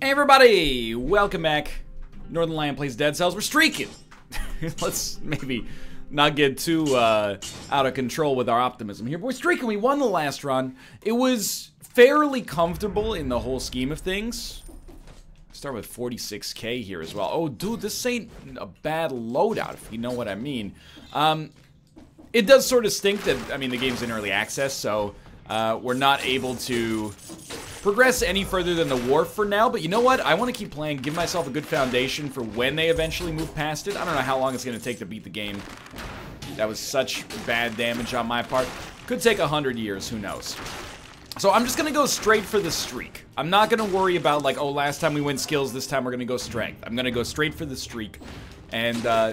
Hey everybody, welcome back. Northernlion plays Dead Cells. We're streaking. Let's maybe not get too uh, out of control with our optimism here. But we're streaking. We won the last run. It was fairly comfortable in the whole scheme of things. Start with 46k here as well. Oh, dude, this ain't a bad loadout, if you know what I mean. Um, it does sort of stink that, I mean, the game's in early access, so uh, we're not able to progress any further than the wharf for now, but you know what? I want to keep playing, give myself a good foundation for when they eventually move past it. I don't know how long it's going to take to beat the game. That was such bad damage on my part. Could take a hundred years, who knows. So I'm just going to go straight for the streak. I'm not going to worry about like, oh, last time we went skills, this time we're going to go strength. I'm going to go straight for the streak. And uh,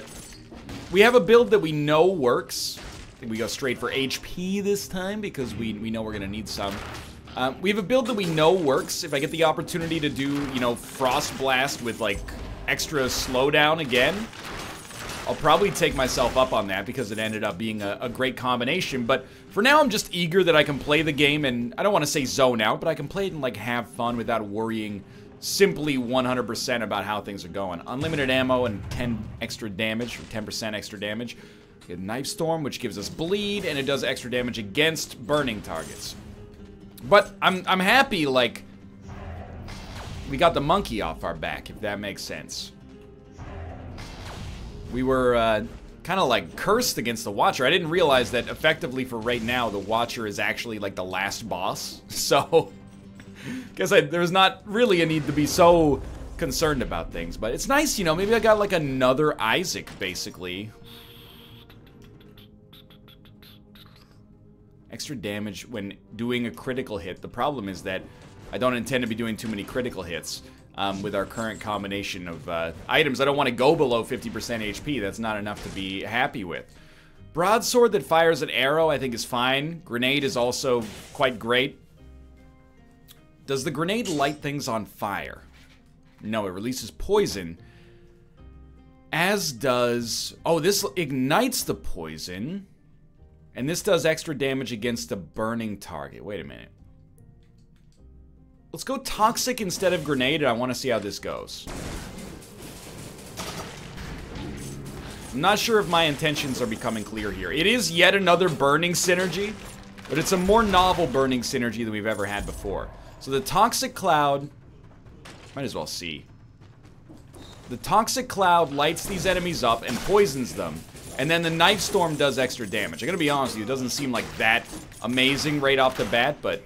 we have a build that we know works. I think we go straight for HP this time because we, we know we're going to need some. Um, we have a build that we know works. If I get the opportunity to do, you know, Frost Blast with, like, extra slowdown again, I'll probably take myself up on that because it ended up being a, a, great combination. But for now, I'm just eager that I can play the game and I don't want to say zone out, but I can play it and, like, have fun without worrying simply 100% about how things are going. Unlimited ammo and 10 extra damage, or 10% extra damage. Knife Storm, which gives us bleed, and it does extra damage against burning targets. But I'm, I'm happy, like, we got the monkey off our back, if that makes sense. We were uh, kind of like cursed against the Watcher. I didn't realize that effectively for right now, the Watcher is actually like the last boss. So, guess I, there's not really a need to be so concerned about things. But it's nice, you know, maybe I got like another Isaac, basically. Extra damage when doing a critical hit. The problem is that I don't intend to be doing too many critical hits um, with our current combination of uh, items. I don't want to go below 50% HP. That's not enough to be happy with. Broadsword that fires an arrow I think is fine. Grenade is also quite great. Does the grenade light things on fire? No, it releases poison. As does... Oh, this ignites the poison. And this does extra damage against a burning target. Wait a minute. Let's go Toxic instead of Grenade, and I want to see how this goes. I'm not sure if my intentions are becoming clear here. It is yet another burning synergy, but it's a more novel burning synergy than we've ever had before. So the Toxic Cloud... Might as well see. The Toxic Cloud lights these enemies up and poisons them, and then the Knife Storm does extra damage. I'm gonna be honest with you, it doesn't seem like that amazing right off the bat, but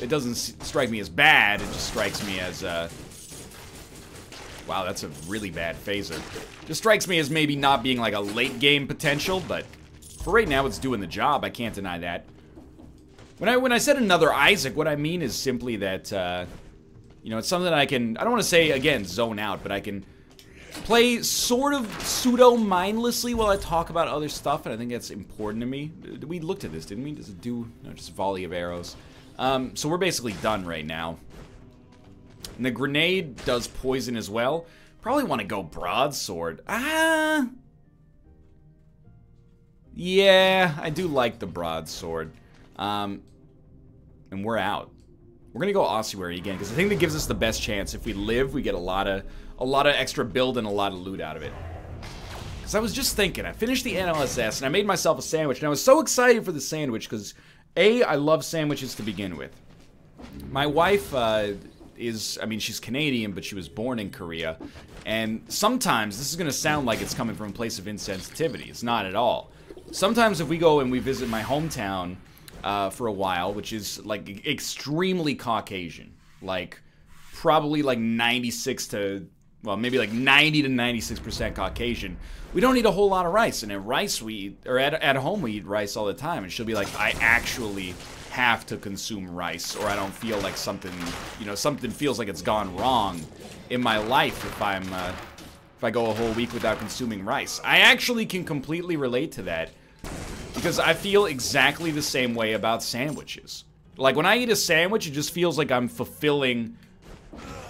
it doesn't strike me as bad. It just strikes me as, uh... Wow, that's a really bad phaser. Just strikes me as maybe not being like a late game potential, but for right now it's doing the job. I can't deny that. When I when I said another Isaac, what I mean is simply that, uh, you know, it's something that I can, I don't want to say, again, zone out, but I can play sort of pseudo-mindlessly while I talk about other stuff, and I think that's important to me. We looked at this, didn't we? Does it do, no, just volley of arrows. Um, so we're basically done right now. And the grenade does poison as well. Probably want to go broadsword. Ah! Yeah, I do like the broadsword. Um, and we're out. We're gonna go ossuary again, because I think that gives us the best chance. If we live, we get a lot of a lot of extra build and a lot of loot out of it. Because I was just thinking, I finished the NLSS and I made myself a sandwich, and I was so excited for the sandwich because, A, I love sandwiches to begin with. My wife uh, is, I mean, she's Canadian, but she was born in Korea, and sometimes, this is going to sound like it's coming from a place of insensitivity. It's not at all. Sometimes if we go and we visit my hometown uh, for a while, which is, like, extremely Caucasian, like, probably like 96 to well, maybe like 90 to 96% Caucasian. We don't eat a whole lot of rice. And at rice, we eat, or at, at home, we eat rice all the time. And she'll be like, I actually have to consume rice, or I don't feel like something, you know, something feels like it's gone wrong in my life if I'm, uh, if I go a whole week without consuming rice. I actually can completely relate to that because I feel exactly the same way about sandwiches. Like, when I eat a sandwich, it just feels like I'm fulfilling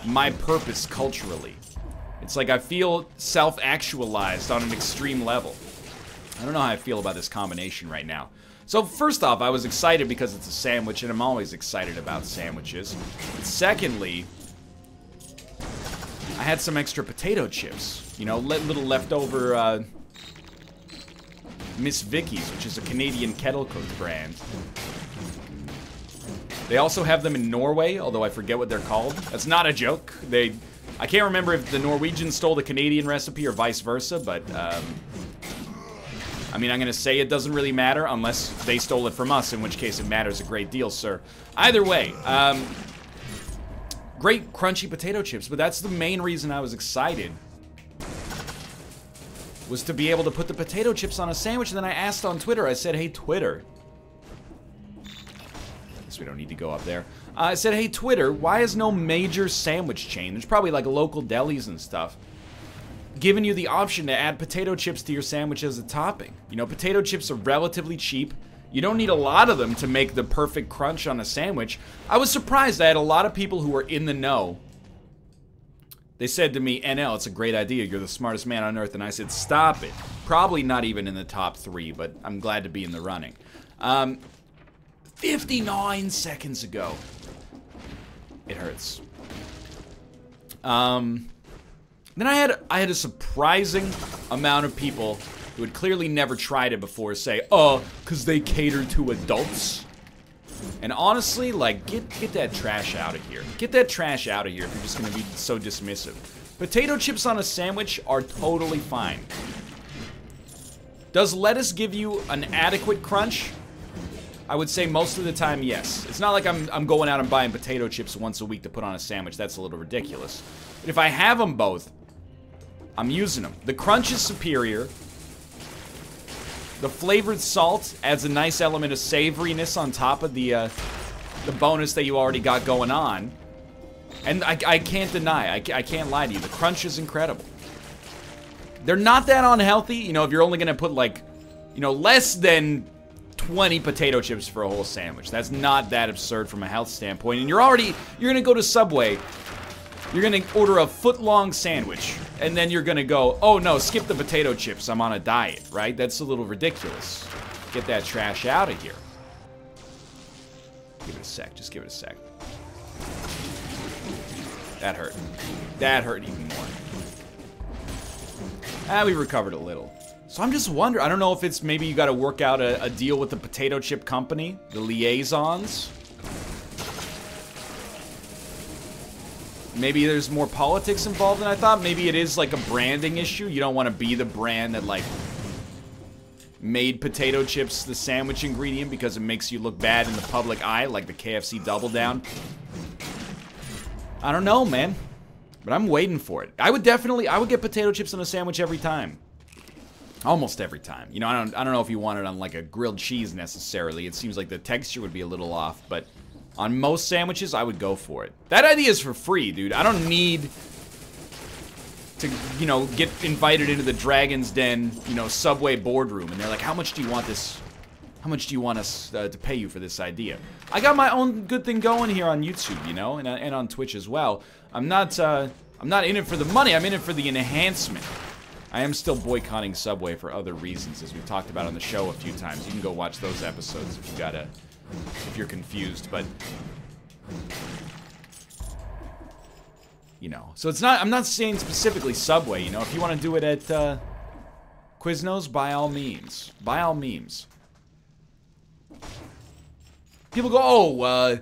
my purpose culturally. It's like I feel self-actualized on an extreme level. I don't know how I feel about this combination right now. So first off, I was excited because it's a sandwich, and I'm always excited about sandwiches. And secondly, I had some extra potato chips. You know, little leftover uh, Miss Vickie's, which is a Canadian kettle cooked brand. They also have them in Norway, although I forget what they're called. That's not a joke. They, I can't remember if the Norwegians stole the Canadian recipe or vice versa, but um, I mean, I'm gonna say it doesn't really matter unless they stole it from us, in which case it matters a great deal, sir. Either way, um, great crunchy potato chips, but that's the main reason I was excited was to be able to put the potato chips on a sandwich. And then I asked on Twitter, I said, hey, Twitter. Guess we don't need to go up there. Uh, I said, hey, Twitter, why is no major sandwich chain? There's probably like local delis and stuff. Giving you the option to add potato chips to your sandwich as a topping. You know, potato chips are relatively cheap. You don't need a lot of them to make the perfect crunch on a sandwich. I was surprised I had a lot of people who were in the know they said to me, NL, it's a great idea. You're the smartest man on earth. And I said, stop it. Probably not even in the top three, but I'm glad to be in the running. Um, 59 seconds ago. It hurts. Um, then I had I had a surprising amount of people who had clearly never tried it before say, oh, because they cater to adults. And honestly, like, get get that trash out of here. Get that trash out of here if you're just gonna be so dismissive. Potato chips on a sandwich are totally fine. Does lettuce give you an adequate crunch? I would say most of the time, yes. It's not like I'm, I'm going out and buying potato chips once a week to put on a sandwich. That's a little ridiculous. But if I have them both, I'm using them. The crunch is superior. The flavored salt adds a nice element of savoriness on top of the uh, the bonus that you already got going on. And I, I can't deny, I, I can't lie to you, the crunch is incredible. They're not that unhealthy, you know, if you're only gonna put like, you know, less than 20 potato chips for a whole sandwich. That's not that absurd from a health standpoint. And you're already, you're gonna go to Subway you're gonna order a foot-long sandwich, and then you're gonna go, oh no, skip the potato chips, I'm on a diet, right? That's a little ridiculous. Get that trash out of here. Give it a sec, just give it a sec. That hurt. That hurt even more. Ah, we recovered a little. So I'm just wondering, I don't know if it's maybe you gotta work out a, a deal with the potato chip company, the liaisons. maybe there's more politics involved than I thought. Maybe it is like a branding issue. You don't want to be the brand that like made potato chips the sandwich ingredient because it makes you look bad in the public eye, like the KFC Double Down. I don't know, man. But I'm waiting for it. I would definitely, I would get potato chips on a sandwich every time. Almost every time. You know, I don't, I don't know if you want it on like a grilled cheese necessarily. It seems like the texture would be a little off, but on most sandwiches, I would go for it. That idea is for free, dude. I don't need to, you know, get invited into the Dragon's Den, you know, Subway boardroom. And they're like, how much do you want this, how much do you want us uh, to pay you for this idea? I got my own good thing going here on YouTube, you know, and, uh, and on Twitch as well. I'm not, uh, I'm not in it for the money. I'm in it for the enhancement. I am still boycotting Subway for other reasons, as we've talked about on the show a few times. You can go watch those episodes if you got a if you're confused, but you know. So it's not, I'm not saying specifically Subway, you know. If you want to do it at uh, Quiznos, by all means. By all means. People go, oh, uh,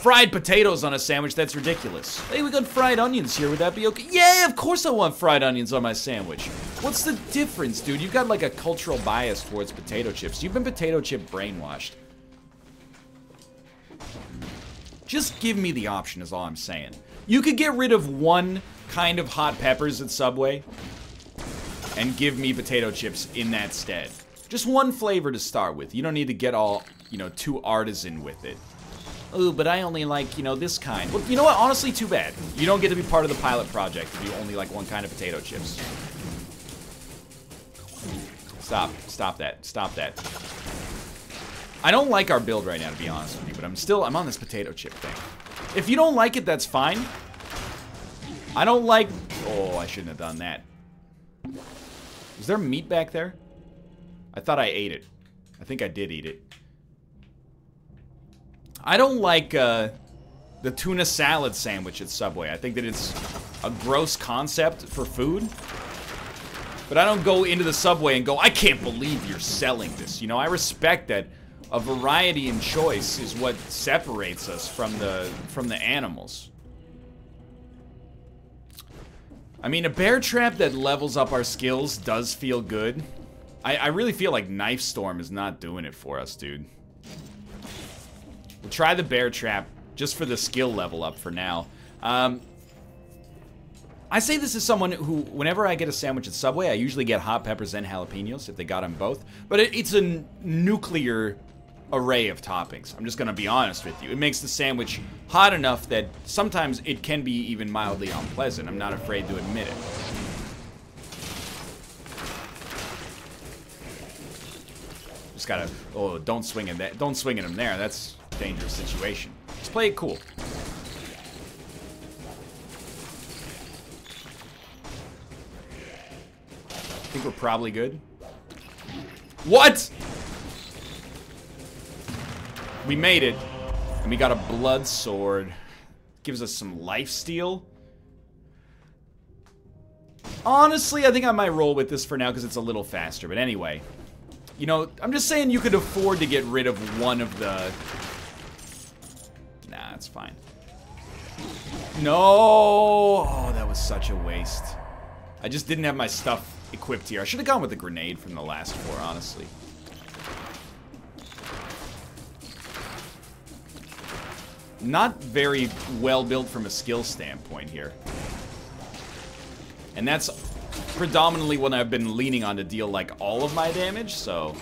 fried potatoes on a sandwich, that's ridiculous. Hey, we got fried onions here, would that be okay? Yeah, of course I want fried onions on my sandwich. What's the difference, dude? You've got like a cultural bias towards potato chips. You've been potato chip brainwashed. Just give me the option is all I'm saying. You could get rid of one kind of hot peppers at Subway and give me potato chips in that stead. Just one flavor to start with. You don't need to get all, you know, too artisan with it. Ooh, but I only like, you know, this kind. Well, you know what? Honestly, too bad. You don't get to be part of the pilot project if you only like one kind of potato chips. Stop. Stop that. Stop that. I don't like our build right now, to be honest with you, but I'm still, I'm on this potato chip thing. If you don't like it, that's fine. I don't like, oh, I shouldn't have done that. Is there meat back there? I thought I ate it. I think I did eat it. I don't like, uh, the tuna salad sandwich at Subway. I think that it's a gross concept for food. But I don't go into the Subway and go, I can't believe you're selling this. You know, I respect that a variety in choice is what separates us from the from the animals. I mean, a bear trap that levels up our skills does feel good. I, I really feel like Knife Storm is not doing it for us, dude. We'll try the bear trap just for the skill level up for now. Um, I say this as someone who, whenever I get a sandwich at Subway, I usually get hot peppers and jalapenos if they got them both. But it, it's a nuclear array of toppings. I'm just going to be honest with you. It makes the sandwich hot enough that sometimes it can be even mildly unpleasant. I'm not afraid to admit it. Just gotta, oh, don't swing at that. Don't swing at him there. That's dangerous situation. Just play it cool. I think we're probably good. What? We made it. And we got a blood sword. Gives us some life steal. Honestly, I think I might roll with this for now because it's a little faster. But anyway. You know, I'm just saying you could afford to get rid of one of the... Nah, it's fine. No! Oh, that was such a waste. I just didn't have my stuff equipped here. I should have gone with the grenade from the last four, honestly. not very well built from a skill standpoint here. And that's predominantly what I've been leaning on to deal like all of my damage, so...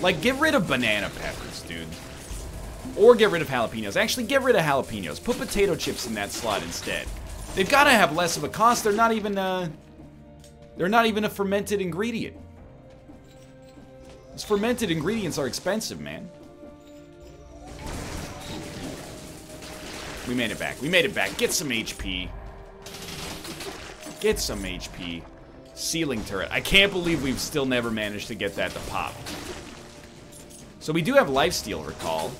Like, get rid of banana peppers, dude. Or get rid of jalapenos. Actually, get rid of jalapenos. Put potato chips in that slot instead. They've got to have less of a cost. They're not even, uh... They're not even a fermented ingredient. These fermented ingredients are expensive, man. We made it back. We made it back. Get some HP. Get some HP. Ceiling turret. I can't believe we've still never managed to get that to pop. So we do have lifesteal, recall.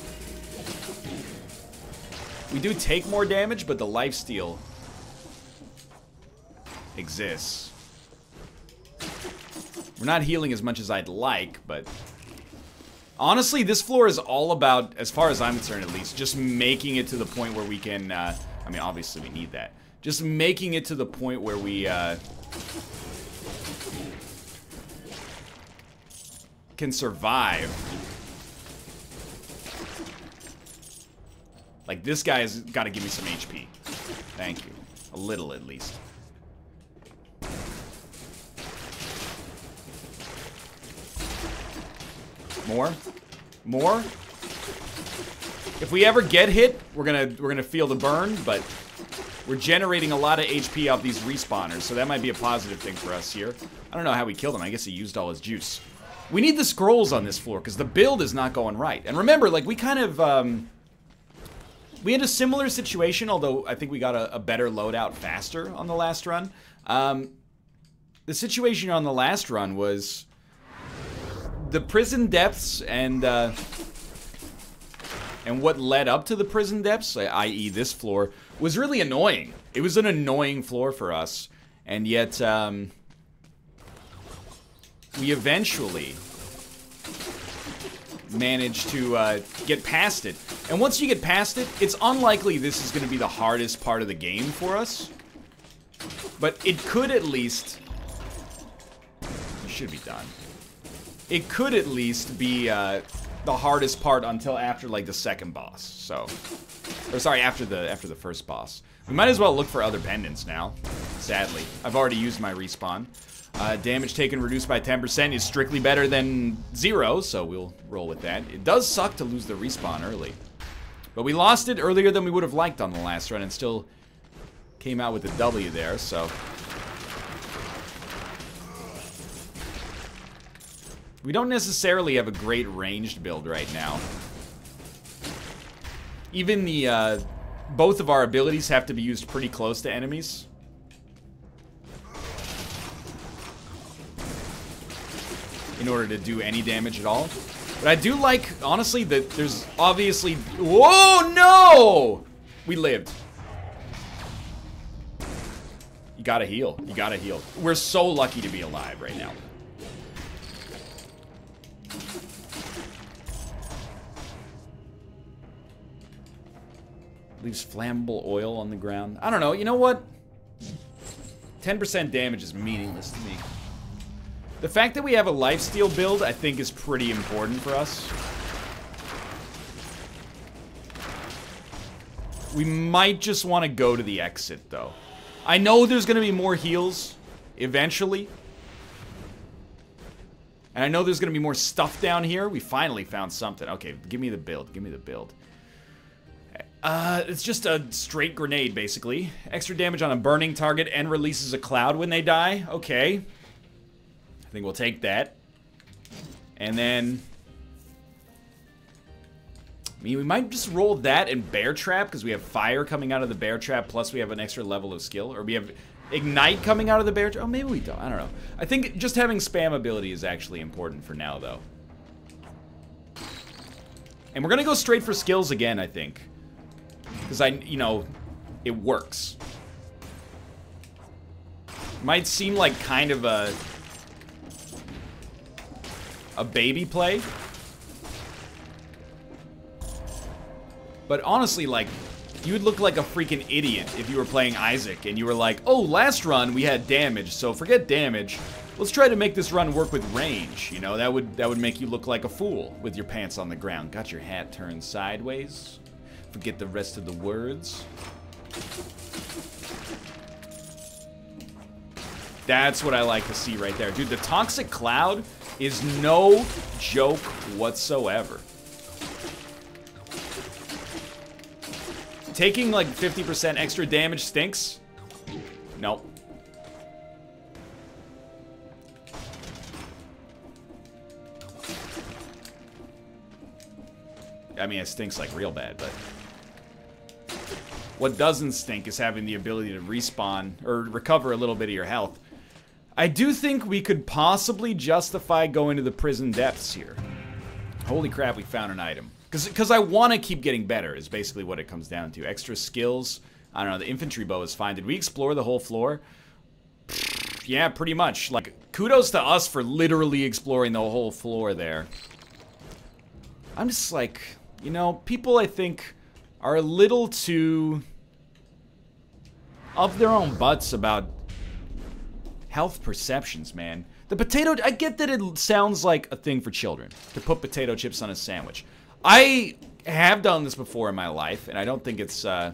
We do take more damage, but the lifesteal exists. We're not healing as much as I'd like, but Honestly, this floor is all about, as far as I'm concerned at least, just making it to the point where we can, uh, I mean, obviously we need that. Just making it to the point where we, uh, can survive. Like, this guy has got to give me some HP. Thank you. A little, at least. More? More? If we ever get hit, we're gonna we're gonna feel the burn, but we're generating a lot of HP off these respawners, so that might be a positive thing for us here. I don't know how we killed him. I guess he used all his juice. We need the scrolls on this floor, because the build is not going right. And remember, like, we kind of, um, We had a similar situation, although I think we got a, a better loadout faster on the last run. Um, the situation on the last run was the prison depths and uh, and what led up to the prison depths, i.e. this floor, was really annoying. It was an annoying floor for us, and yet um, we eventually managed to uh, get past it. And once you get past it, it's unlikely this is going to be the hardest part of the game for us. But it could at least... Should be done it could at least be uh, the hardest part until after like the second boss. So, or sorry, after the after the first boss. We might as well look for other pendants now. Sadly, I've already used my respawn. Uh, damage taken reduced by 10% is strictly better than zero, so we'll roll with that. It does suck to lose the respawn early. But we lost it earlier than we would have liked on the last run and still came out with a W there, so We don't necessarily have a great ranged build right now. Even the, uh, both of our abilities have to be used pretty close to enemies. In order to do any damage at all. But I do like, honestly, that there's obviously... Whoa, no! We lived. You gotta heal. You gotta heal. We're so lucky to be alive right now. Leaves flammable oil on the ground. I don't know. You know what? 10% damage is meaningless to me. The fact that we have a lifesteal build, I think, is pretty important for us. We might just want to go to the exit, though. I know there's going to be more heals eventually. And I know there's going to be more stuff down here. We finally found something. Okay, give me the build. Give me the build. Uh, it's just a straight grenade, basically. Extra damage on a burning target and releases a cloud when they die. Okay. I think we'll take that. And then... I mean, we might just roll that and Bear Trap, because we have fire coming out of the Bear Trap, plus we have an extra level of skill. Or we have Ignite coming out of the Bear Trap. Oh, maybe we don't. I don't know. I think just having spam ability is actually important for now, though. And we're going to go straight for skills again, I think. Because I, you know, it works. Might seem like kind of a... A baby play. But honestly, like, you would look like a freaking idiot if you were playing Isaac and you were like, oh, last run we had damage, so forget damage. Let's try to make this run work with range. You know, that would that would make you look like a fool with your pants on the ground. Got your hat turned sideways. Forget the rest of the words. That's what I like to see right there. Dude, the Toxic Cloud is no joke whatsoever. Taking like 50% extra damage stinks? Nope. I mean, it stinks like real bad, but... What doesn't stink is having the ability to respawn, or recover a little bit of your health. I do think we could possibly justify going to the prison depths here. Holy crap, we found an item. Because I want to keep getting better, is basically what it comes down to. Extra skills. I don't know, the infantry bow is fine. Did we explore the whole floor? Yeah, pretty much. Like, kudos to us for literally exploring the whole floor there. I'm just like, you know, people I think are a little too of their own butts about health perceptions, man. The potato, I get that it sounds like a thing for children to put potato chips on a sandwich. I have done this before in my life, and I don't think it's, uh,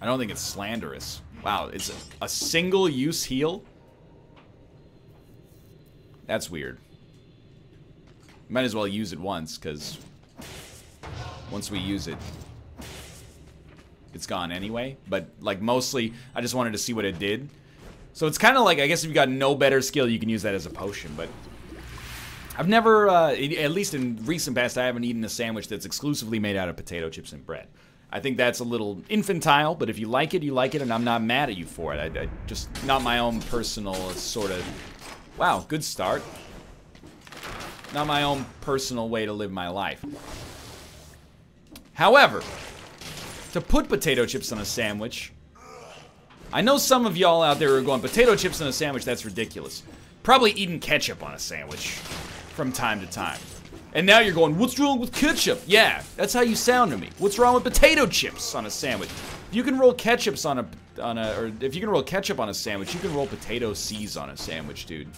I don't think it's slanderous. Wow, it's a, a single-use heal? That's weird. Might as well use it once, because once we use it, it's gone anyway. But, like, mostly, I just wanted to see what it did. So it's kind of like, I guess if you've got no better skill, you can use that as a potion, but... I've never, uh, at least in recent past, I haven't eaten a sandwich that's exclusively made out of potato chips and bread. I think that's a little infantile, but if you like it, you like it, and I'm not mad at you for it. I, I just, not my own personal sort of, wow, good start. Not my own personal way to live my life. However, to put potato chips on a sandwich, I know some of y'all out there are going, potato chips on a sandwich, that's ridiculous. Probably eating ketchup on a sandwich from time to time. And now you're going, what's wrong with ketchup? Yeah, that's how you sound to me. What's wrong with potato chips on a sandwich? If you can roll ketchups on a, on a, or if you can roll ketchup on a sandwich, you can roll potato C's on a sandwich, dude.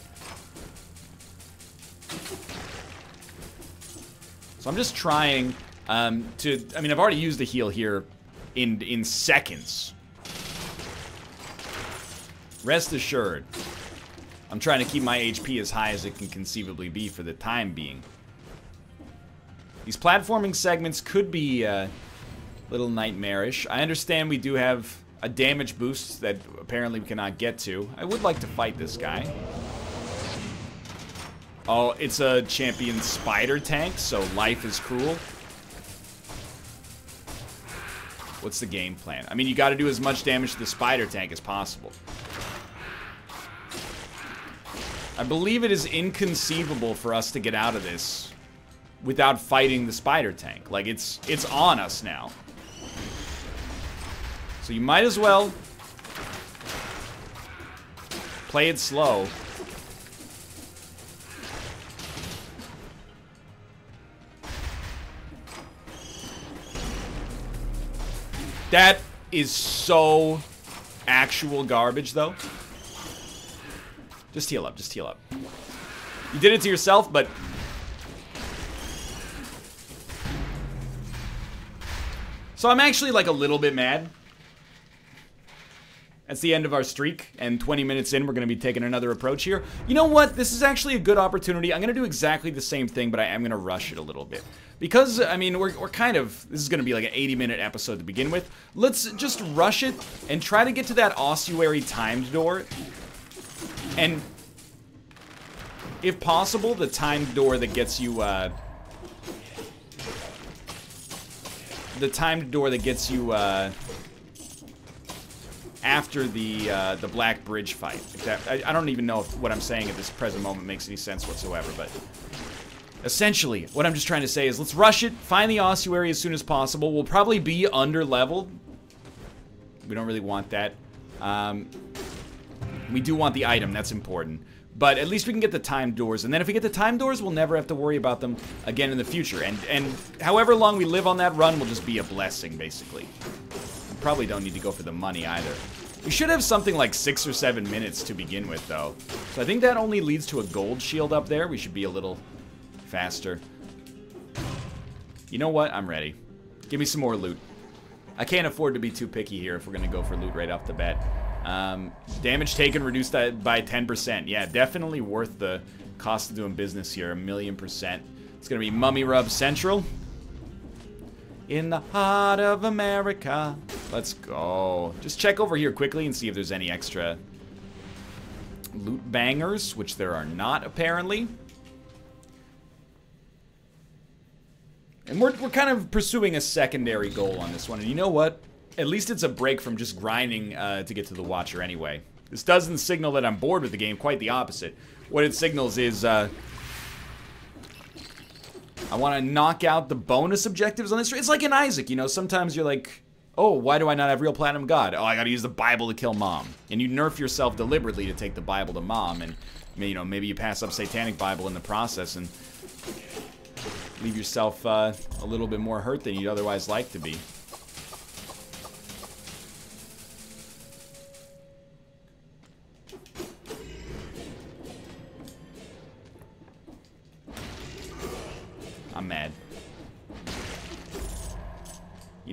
So I'm just trying um, to, I mean, I've already used the heal here in, in seconds. Rest assured, I'm trying to keep my HP as high as it can conceivably be for the time being. These platforming segments could be uh, a little nightmarish. I understand we do have a damage boost that apparently we cannot get to. I would like to fight this guy. Oh, it's a champion spider tank, so life is cruel. What's the game plan? I mean, you got to do as much damage to the spider tank as possible. I believe it is inconceivable for us to get out of this without fighting the spider tank. Like, it's, it's on us now. So you might as well play it slow. That is so actual garbage, though. Just heal up, just heal up. You did it to yourself, but... So I'm actually, like, a little bit mad. That's the end of our streak, and 20 minutes in, we're going to be taking another approach here. You know what? This is actually a good opportunity. I'm going to do exactly the same thing, but I am going to rush it a little bit. Because, I mean, we're, we're kind of... This is going to be like an 80-minute episode to begin with. Let's just rush it and try to get to that ossuary timed door. And, if possible, the timed door that gets you, uh... The timed door that gets you, uh after the uh, the Black Bridge fight. That, I, I, don't even know if what I'm saying at this present moment makes any sense whatsoever, but essentially, what I'm just trying to say is let's rush it, find the ossuary as soon as possible. We'll probably be under leveled. We don't really want that. Um, we do want the item, that's important. But at least we can get the time doors, and then if we get the time doors, we'll never have to worry about them again in the future. And, and however long we live on that run will just be a blessing, basically probably don't need to go for the money either. We should have something like six or seven minutes to begin with, though. So I think that only leads to a gold shield up there. We should be a little faster. You know what? I'm ready. Give me some more loot. I can't afford to be too picky here if we're going to go for loot right off the bat. Um, damage taken reduced by 10%. Yeah, definitely worth the cost of doing business here. A million percent. It's going to be Mummy Rub Central in the heart of America. Let's go. Just check over here quickly and see if there's any extra loot bangers, which there are not, apparently. And we're, we're kind of pursuing a secondary goal on this one. And you know what? At least it's a break from just grinding uh, to get to the Watcher anyway. This doesn't signal that I'm bored with the game, quite the opposite. What it signals is uh, I want to knock out the bonus objectives on this. It's like in Isaac, you know, sometimes you're like, oh, why do I not have real platinum god? Oh, I gotta use the Bible to kill mom. And you nerf yourself deliberately to take the Bible to mom, and, you know, maybe you pass up Satanic Bible in the process and leave yourself uh, a little bit more hurt than you'd otherwise like to be.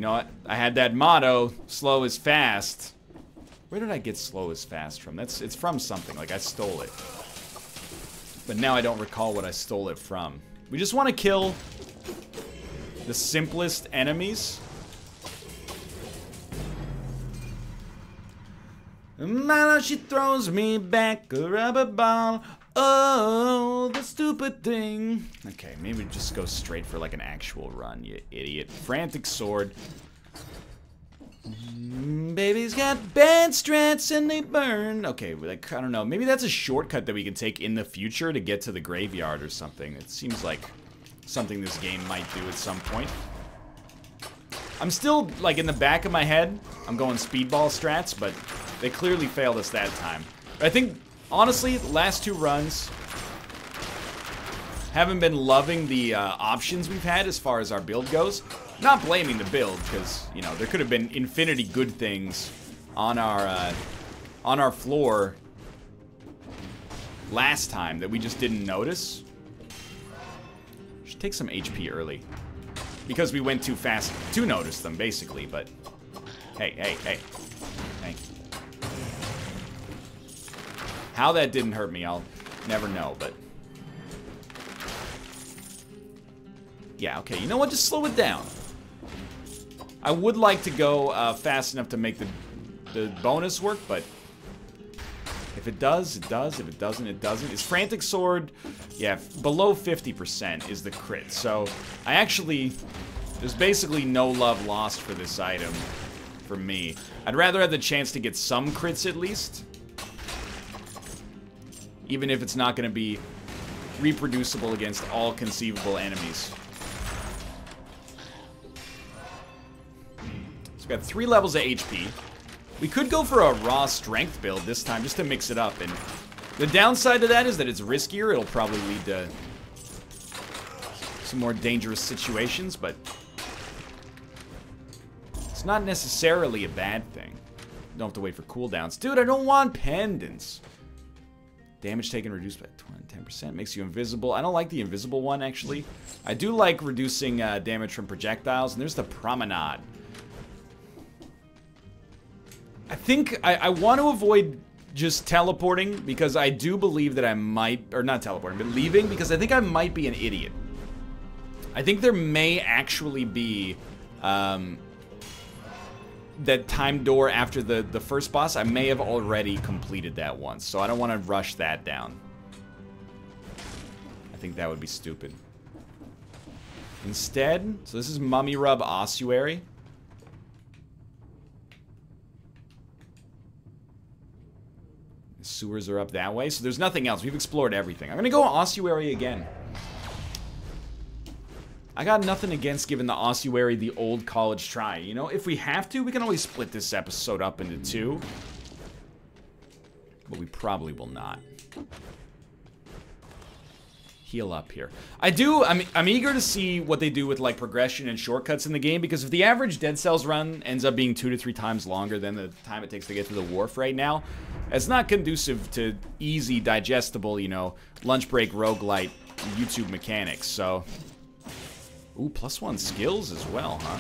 Know what? I had that motto, slow is fast. Where did I get slow is fast from? That's It's from something, like I stole it. But now I don't recall what I stole it from. We just want to kill the simplest enemies. Mama, she throws me back a rubber ball. Oh, the stupid thing. Okay, maybe just go straight for like an actual run, you idiot. Frantic sword. Baby's got bad strats and they burn. Okay, like, I don't know. Maybe that's a shortcut that we can take in the future to get to the graveyard or something. It seems like something this game might do at some point. I'm still, like, in the back of my head, I'm going speedball strats, but they clearly failed us that time. I think honestly, the last two runs haven't been loving the uh, options we've had as far as our build goes. Not blaming the build, because, you know, there could have been infinity good things on our, uh, on our floor last time that we just didn't notice. Should take some HP early. Because we went too fast to notice them, basically, but... Hey, hey, hey. How that didn't hurt me, I'll never know, but... Yeah, okay, you know what? Just slow it down. I would like to go uh, fast enough to make the, the bonus work, but... If it does, it does. If it doesn't, it doesn't. Is Frantic Sword... Yeah, below 50% is the crit. So, I actually... There's basically no love lost for this item for me. I'd rather have the chance to get some crits at least even if it's not going to be reproducible against all conceivable enemies. So we've got three levels of HP. We could go for a raw strength build this time just to mix it up. And the downside to that is that it's riskier. It'll probably lead to some more dangerous situations, but it's not necessarily a bad thing. Don't have to wait for cooldowns. Dude, I don't want pendants. Damage taken reduced by 10%. Makes you invisible. I don't like the invisible one, actually. I do like reducing uh, damage from projectiles. And there's the Promenade. I think I, I want to avoid just teleporting because I do believe that I might, or not teleporting, but leaving because I think I might be an idiot. I think there may actually be um, that time door after the, the first boss. I may have already completed that once, so I don't want to rush that down. I think that would be stupid. Instead, so this is Mummy Rub Ossuary. Sewers are up that way, so there's nothing else. We've explored everything. I'm gonna go Ossuary again. I got nothing against giving the Ossuary the old college try. You know, if we have to, we can always split this episode up into two. But we probably will not. Heal up here. I do, I'm, I'm eager to see what they do with like progression and shortcuts in the game because if the average Dead Cells run ends up being two to three times longer than the time it takes to get to the wharf right now, it's not conducive to easy, digestible, you know, lunch break roguelite YouTube mechanics. So Ooh, plus one skills as well, huh?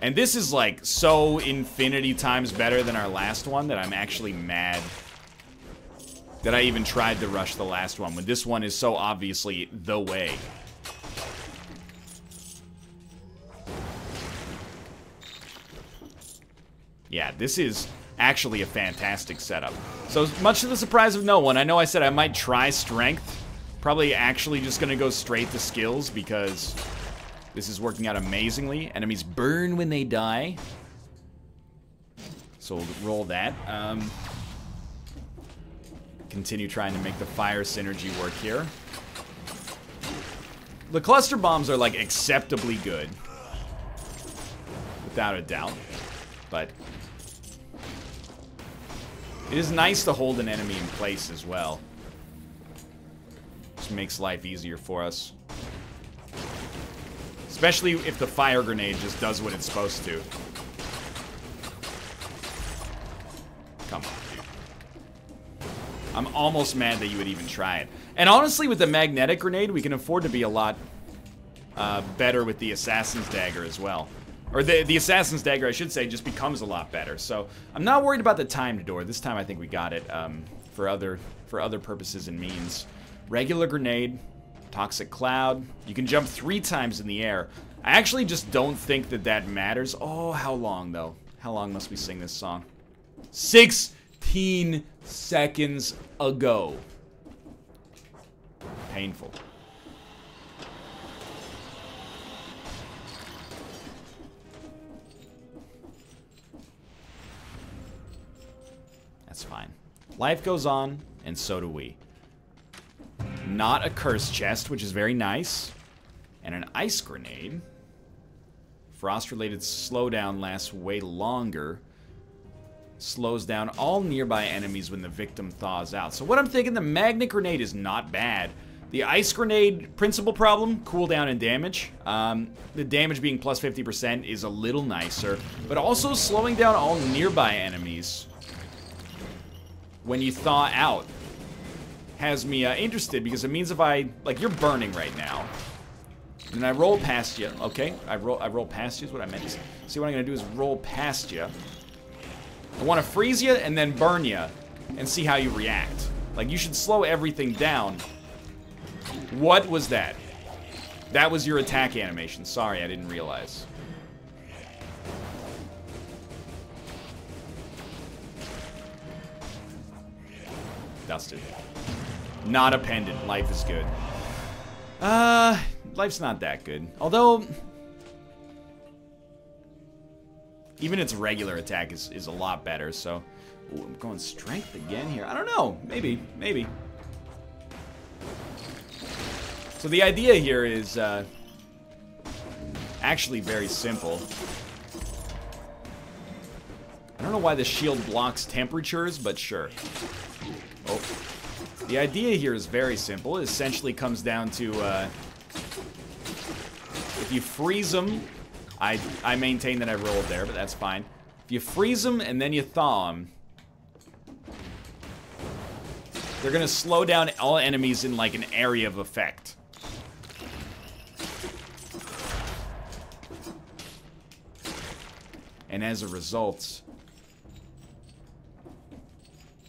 And this is like so infinity times better than our last one that I'm actually mad that I even tried to rush the last one when this one is so obviously the way. Yeah, this is actually a fantastic setup. So much to the surprise of no one, I know I said I might try strength Probably actually just gonna go straight to skills because this is working out amazingly. Enemies burn when they die. So we'll roll that. Um, continue trying to make the fire synergy work here. The cluster bombs are like acceptably good. Without a doubt. But it is nice to hold an enemy in place as well. Just makes life easier for us. Especially if the fire grenade just does what it's supposed to. Come on, dude. I'm almost mad that you would even try it. And honestly, with the magnetic grenade, we can afford to be a lot uh, better with the Assassin's Dagger as well. Or the, the Assassin's Dagger, I should say, just becomes a lot better. So I'm not worried about the timed door. This time I think we got it um, for other for other purposes and means. Regular grenade, toxic cloud. You can jump three times in the air. I actually just don't think that that matters. Oh, how long, though? How long must we sing this song? 16 seconds ago. Painful. That's fine. Life goes on, and so do we. Not a curse chest, which is very nice. And an ice grenade. Frost-related slowdown lasts way longer. Slows down all nearby enemies when the victim thaws out. So what I'm thinking, the magnet grenade is not bad. The ice grenade principal problem, cooldown and damage. Um, the damage being plus 50% is a little nicer, but also slowing down all nearby enemies when you thaw out has me uh, interested because it means if I, like, you're burning right now. And I roll past you, okay? I roll, I roll past you is what I meant to say. See, what I'm gonna do is roll past you. I wanna freeze you and then burn you and see how you react. Like, you should slow everything down. What was that? That was your attack animation. Sorry, I didn't realize. Dusted. Not a pendant. Life is good. Uh, life's not that good. Although, even its regular attack is, is a lot better, so... Ooh, I'm going strength again here. I don't know. Maybe. Maybe. So the idea here is uh, actually very simple. I don't know why the shield blocks temperatures, but sure. Oh. The idea here is very simple. It essentially comes down to uh, if you freeze them, I, I maintain that I rolled there, but that's fine. If you freeze them and then you thaw them, they're going to slow down all enemies in like an area of effect. And as a result,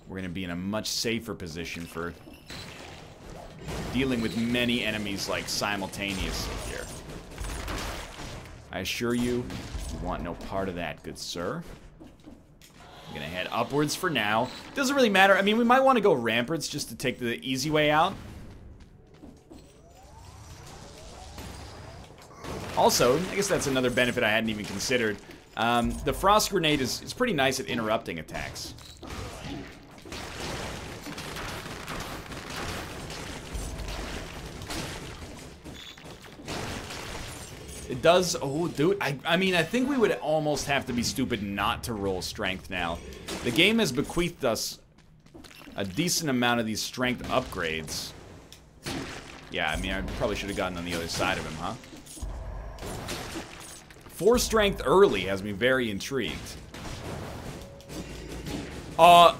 we're going to be in a much safer position for dealing with many enemies like simultaneously here. I assure you, you want no part of that, good sir. I'm gonna head upwards for now. Doesn't really matter. I mean, we might want to go ramparts just to take the easy way out. Also, I guess that's another benefit I hadn't even considered. Um, the Frost Grenade is, is pretty nice at interrupting attacks. It does... Oh, dude. I, I mean, I think we would almost have to be stupid not to roll strength now. The game has bequeathed us a decent amount of these strength upgrades. Yeah, I mean, I probably should have gotten on the other side of him, huh? Four strength early has me very intrigued. Uh,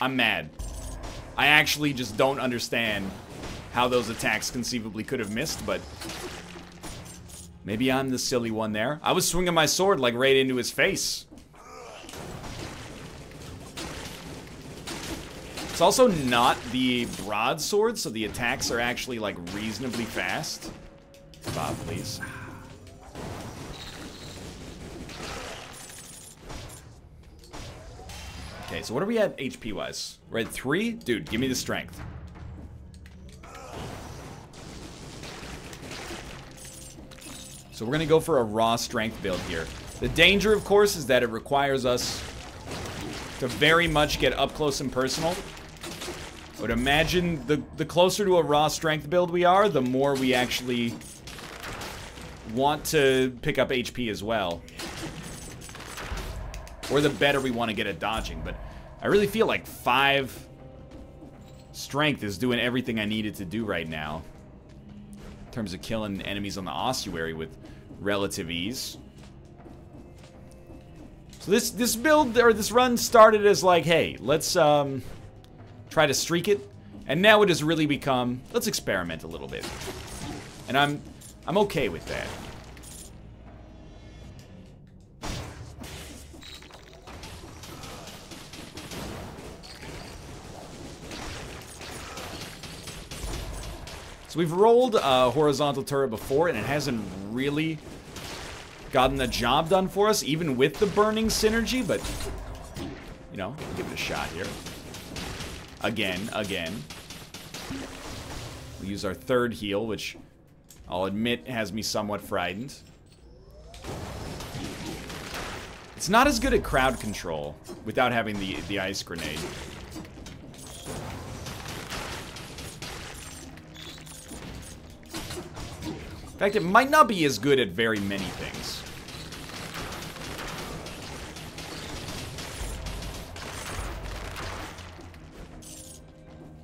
I'm mad. I actually just don't understand how those attacks conceivably could have missed, but Maybe I'm the silly one there. I was swinging my sword like right into his face. It's also not the broadsword, so the attacks are actually like reasonably fast. Bob, please. Okay, so what are we at HP-wise? At three? Dude, give me the strength. So we're going to go for a raw strength build here. The danger, of course, is that it requires us to very much get up close and personal. Would imagine the, the closer to a raw strength build we are, the more we actually want to pick up HP as well. Or the better we want to get at dodging. But I really feel like 5 strength is doing everything I needed to do right now. In terms of killing enemies on the ossuary with relative ease. So this this build or this run started as like, hey, let's um, try to streak it, and now it has really become let's experiment a little bit, and I'm I'm okay with that. So we've rolled a horizontal turret before, and it hasn't really gotten the job done for us, even with the burning synergy, but, you know, give it a shot here. Again, again. We'll use our third heal, which I'll admit has me somewhat frightened. It's not as good at crowd control without having the, the ice grenade. Fact, it might not be as good at very many things.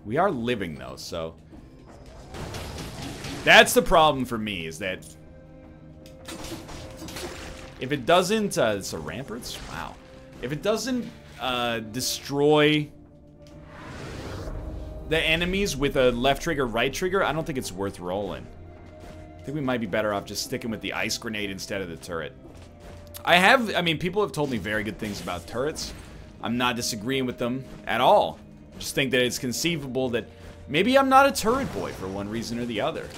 We are living, though, so... That's the problem for me, is that... If it doesn't... Uh, it's a ramparts? Wow. If it doesn't uh, destroy the enemies with a left trigger, right trigger, I don't think it's worth rolling. Think we might be better off just sticking with the ice grenade instead of the turret. I have, I mean, people have told me very good things about turrets. I'm not disagreeing with them at all just think that it's conceivable that maybe I'm not a turret boy for one reason or the other.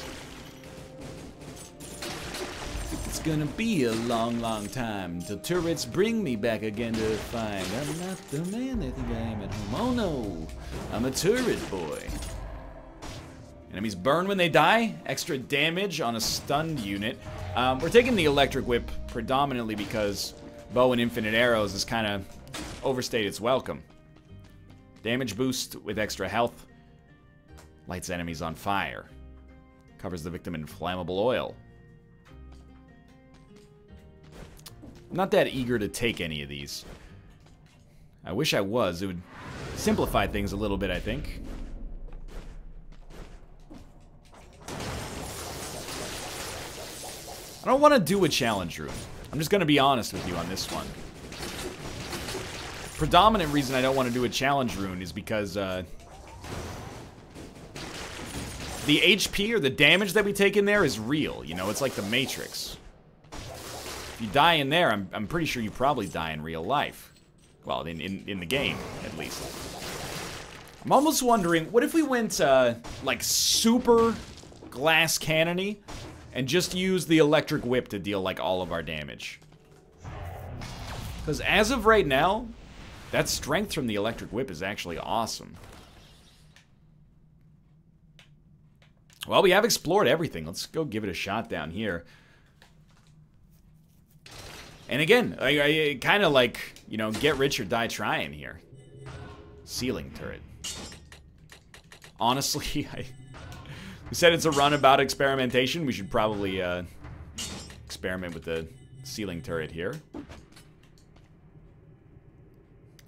It's gonna be a long, long time till turrets bring me back again to find I'm not the man they think I am at home. Oh no, I'm a turret boy. Enemies burn when they die, extra damage on a stunned unit. Um, we're taking the electric whip predominantly because bow and infinite arrows is kind of overstayed its welcome. Damage boost with extra health. Lights enemies on fire. Covers the victim in flammable oil. Not that eager to take any of these. I wish I was. It would simplify things a little bit, I think. I don't want to do a challenge room. I'm just going to be honest with you on this one. Predominant reason I don't want to do a challenge rune is because uh, the HP or the damage that we take in there is real. You know, it's like the Matrix. If you die in there, I'm, I'm pretty sure you probably die in real life. Well, in, in, in the game, at least. I'm almost wondering, what if we went, uh, like, super glass cannony and just use the electric whip to deal, like, all of our damage? Because as of right now, that strength from the electric whip is actually awesome. Well, we have explored everything. Let's go give it a shot down here. And again, I, I kind of like, you know, get rich or die trying here. Ceiling turret. Honestly, I... We said it's a runabout experimentation. We should probably uh, experiment with the ceiling turret here.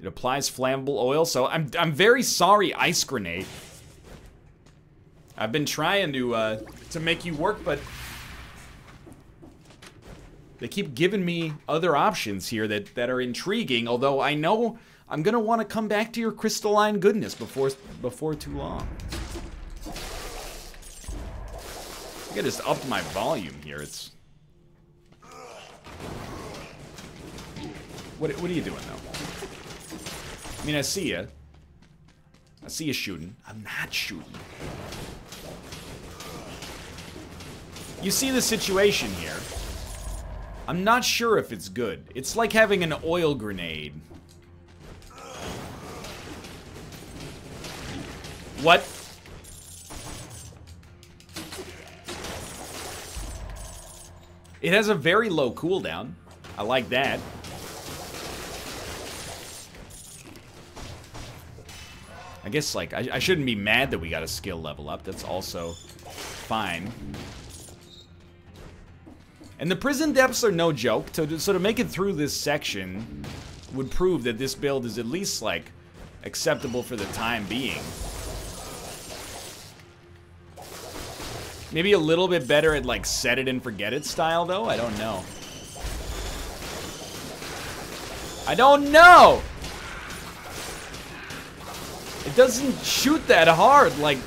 It applies flammable oil, so I'm, I'm very sorry, Ice Grenade. I've been trying to, uh, to make you work, but... They keep giving me other options here that, that are intriguing, although I know I'm gonna want to come back to your crystalline goodness before, before too long. I just upped my volume here, it's... What, what are you doing, though? I mean, I see you. I see you shooting. I'm not shooting. You see the situation here. I'm not sure if it's good. It's like having an oil grenade. What? It has a very low cooldown. I like that. I guess, like, I, I shouldn't be mad that we got a skill level up. That's also fine. And the prison depths are no joke, so to, make it through this section would prove that this build is at least, like, acceptable for the time being. Maybe a little bit better at, like, set it and forget it style, though? I don't know. I don't know! It doesn't shoot that hard, like,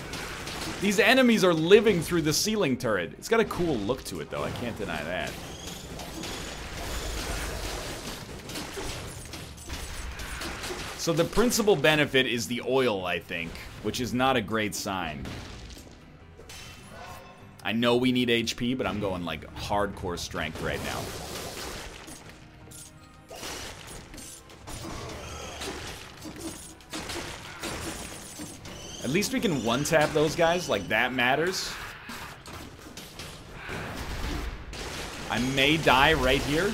these enemies are living through the ceiling turret. It's got a cool look to it, though. I can't deny that. So the principal benefit is the oil, I think, which is not a great sign. I know we need HP, but I'm going, like, hardcore strength right now. At least we can one-tap those guys, like that matters. I may die right here.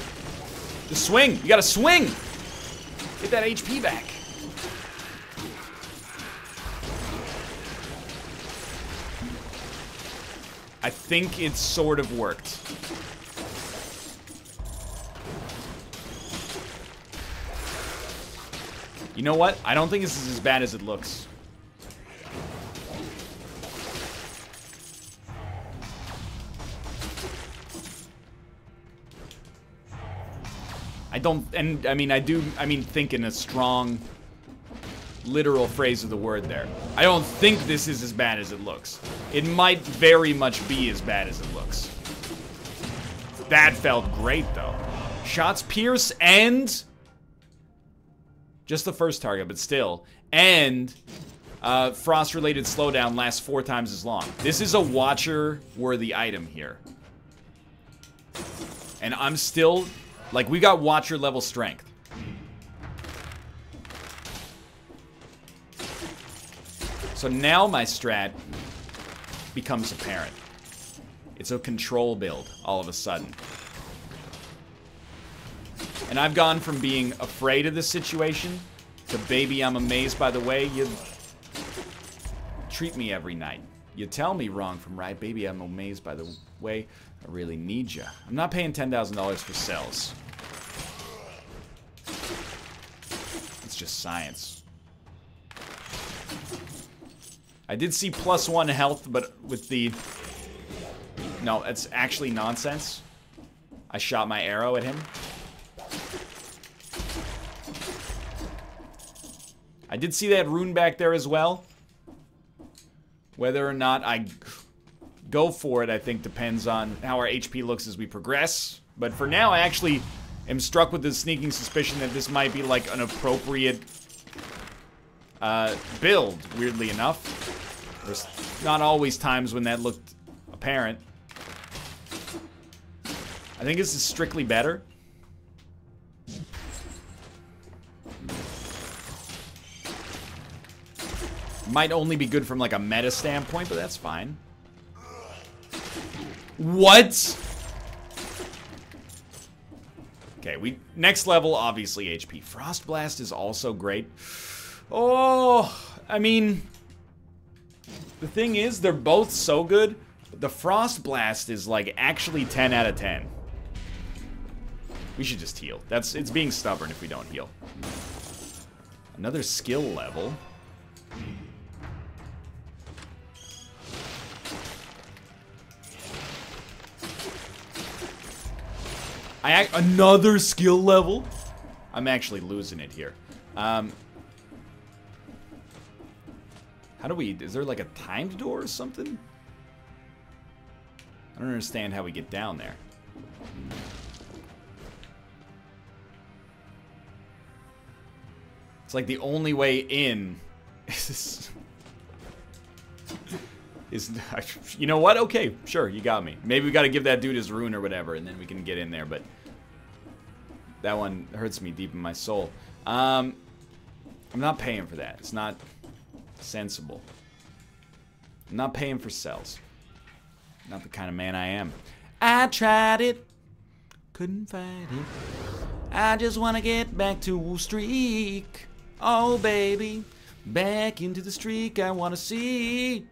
Just swing! You gotta swing! Get that HP back. I think it sort of worked. You know what? I don't think this is as bad as it looks. I don't, and I mean, I do, I mean, think in a strong, literal phrase of the word there. I don't think this is as bad as it looks. It might very much be as bad as it looks. That felt great, though. Shots pierce and... Just the first target, but still. And uh, frost-related slowdown lasts four times as long. This is a Watcher-worthy item here. And I'm still like, we got Watcher level strength. So now my strat becomes apparent. It's a control build, all of a sudden. And I've gone from being afraid of this situation to baby, I'm amazed by the way you treat me every night. You tell me wrong from right, baby. I'm amazed by the way I really need you. I'm not paying $10,000 for cells. It's just science. I did see plus one health, but with the... No, that's actually nonsense. I shot my arrow at him. I did see that rune back there as well. Whether or not I go for it, I think depends on how our HP looks as we progress. But for now, I actually am struck with the sneaking suspicion that this might be like an appropriate uh, build, weirdly enough. There's not always times when that looked apparent. I think this is strictly better. Might only be good from like a meta standpoint, but that's fine. What? Okay, we next level, obviously HP. Frost Blast is also great. Oh, I mean, the thing is, they're both so good. The Frost Blast is like actually 10 out of 10. We should just heal. That's It's being stubborn if we don't heal. Another skill level. I another skill level. I'm actually losing it here. Um, how do we? Is there like a timed door or something? I don't understand how we get down there. It's like the only way in is is you know what? Okay, sure, you got me. Maybe we got to give that dude his rune or whatever, and then we can get in there. But that one hurts me deep in my soul. Um, I'm not paying for that. It's not sensible. I'm not paying for cells. Not the kind of man I am. I tried it, couldn't find it. I just want to get back to streak. Oh, baby, back into the streak I want to see.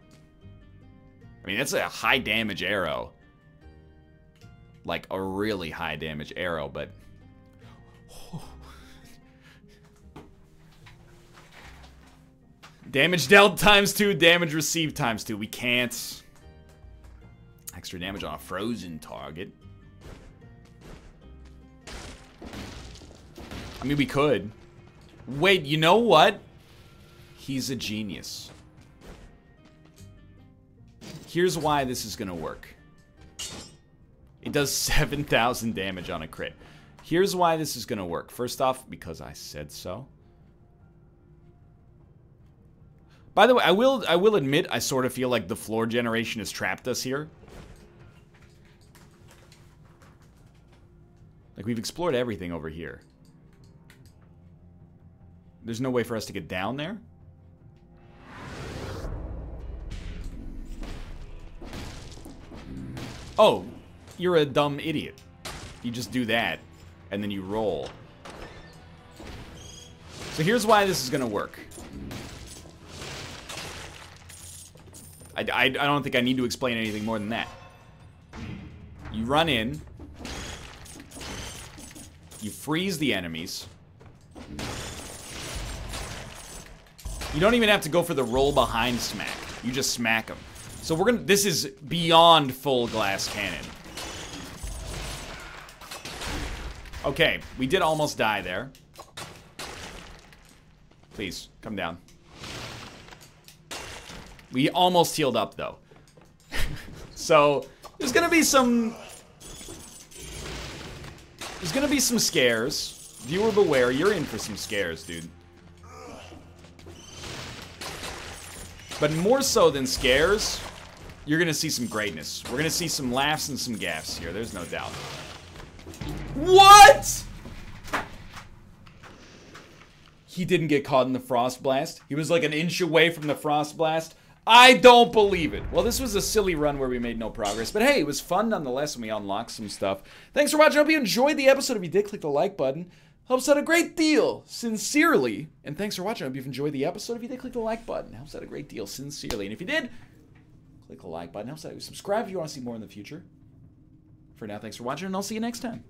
I mean, that's a high damage arrow. Like a really high damage arrow, but... Oh, damage dealt times two, damage received times two. We can't... Extra damage on a frozen target. I mean, we could. Wait, you know what? He's a genius. Here's why this is to work. It does 7,000 damage on a crit. Here's why this is to work. First off, because I said so. By the way, I will I will admit I sort of feel like the floor generation has trapped us here. Like we've explored everything over here. There's no way for us to get down there? Oh, you're a dumb idiot. You just do that, and then you roll. So here's why this is to work. I, I, I don't think I need to explain anything more than that. You run in. You freeze the enemies. You don't even have to go for the roll behind smack. You just smack them. So we're gonna, this is beyond full glass cannon. Okay, we did almost die there. Please, come down. We almost healed up, though. so, there's gonna be some... There's gonna be some scares. Viewer beware, you're in for some scares, dude. But more so than scares, you're going to see some greatness. We're going to see some laughs and some gaffs here. There's no doubt. What? He didn't get caught in the frost blast. He was like an inch away from the frost blast. I don't believe it. Well, this was a silly run where we made no progress. But hey, it was fun nonetheless and we unlocked some stuff. Thanks for watching. I hope you enjoyed the episode. If you did, click the like button. Helps out a great deal, sincerely. And thanks for watching. I hope you've enjoyed the episode. If you did, click the like button. Helps out a great deal, sincerely. And if you did, click the like button. Also, subscribe if you want to see more in the future. For now, thanks for watching, and I'll see you next time.